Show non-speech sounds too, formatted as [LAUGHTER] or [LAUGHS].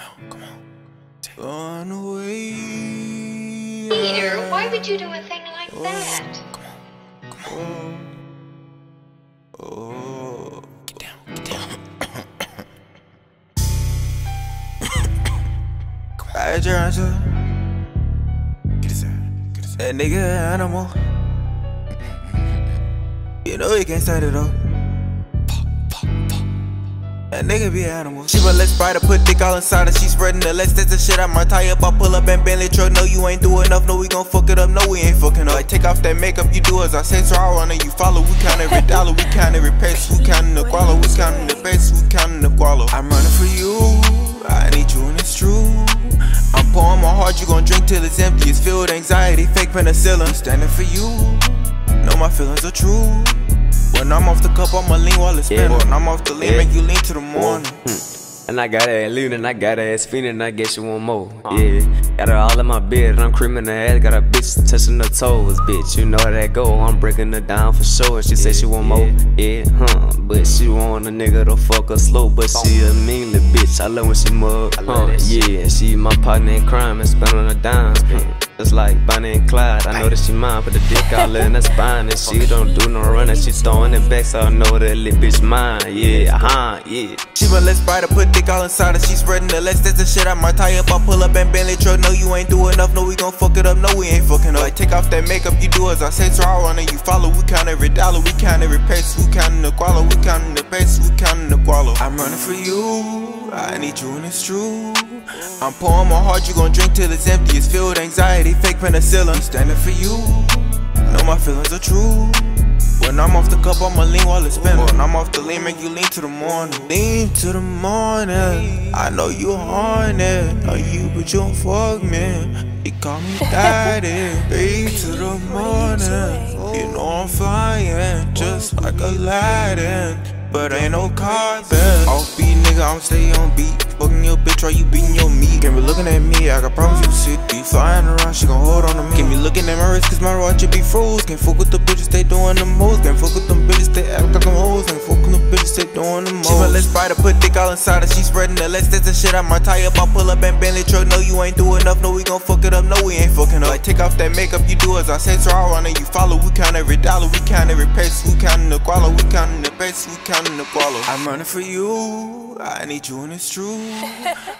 on, come on. Run away. Peter, why would you do a thing like that? Come on. Oh. Get down, get down. Quiet your answer. Get his get his That nigga animal. You know you can't stand it though. That nigga be animal. She but let's spider, put dick all inside her. She spreading the legs, that's the shit. I might tie up, I pull up and Bentley truck. No, you ain't do enough. No, we gon' fuck it up. No, we ain't fucking up. Like, take off that makeup, you do as I say. So I run and you follow. We count every [LAUGHS] dollar, we count every pace. We counting the guala, we counting the base, we counting the guala. I'm running for you, I need you and it's true. I'm pouring my heart, you gon' drink till it's empty. It's filled with anxiety, fake penicillin. Standing for you, know my feelings are true. When I'm off the cup, I'ma lean while it's spinning. Yeah. When I'm off the lean, Yeah. make you lean to the morning. Hmm. And I got her ass leaving, I got her ass feeling, I guess she want more. Uh-huh. Yeah, got her all in my bed, and I'm creaming her ass, got her bitch touching her toes, bitch. You know how that go, I'm breaking her down for sure. And she said she want more, yeah, huh? But she want a nigga to fuck her slow, but she a mean little bitch. I love when she mug, huh? Yeah, she my partner in crime and spend on her dimes. huh. Just like Bonnie and Clyde, I know that she mine, put the dick all in her spine, and she don't do no running, she throwing it back, so I know that little bitch mine. Yeah, huh? Yeah. She but let's put dick all inside her. She spreading the legs, that's the shit. I might tie up, I pull up and Bentley truck. No, you ain't do enough. No, we gon' fuck it up. No, we ain't fucking up. Like, take off that makeup, you do as I say. So I run and you follow. We count every dollar, we count every pace. We counting the guala, we counting the pace, we counting the guala. I'm running for you, I need you and it's true. I'm pouring my heart, you gon' drink till it's empty. It's filled with anxiety, fake penicillin. Standing for you, know my feelings are true. When I'm off the cup, I'ma lean while it's spinning. When I'm off the lean, make you lean to the morning. Lean to the morning. I know you horny. Know you, but you don't fuck me. You call me [LAUGHS] daddy. Lean to the morning. You know I'm flying, just like Aladdin. But ain't no carpet. Off beat, nigga, I'm stay on beat. Fucking your bitch while you beating your meat. Can't be looking at me, I got problems you sick. Be flying around, she gon' hold on to me. Can't be looking at my wrist, cause my watch it be froze. Can't fuck with the bitches, they doing the most. Can't fuck with them bitches, they act like I'm hoes. Can't fuck with the bitches, they doing the most. She my let's spider, put dick all inside her. She spreading the legs, that's the shit. I might tie up, I pull up and Bentley truck. No, you ain't do enough. No, we gon' fuck it up. No, we ain't fucking up. Like, take off that makeup, you do as I say. So I run and you follow. We count every dollar, we count every pace. We counting the guala, we counting the base, we I'm running for you, I need you and it's true. [LAUGHS]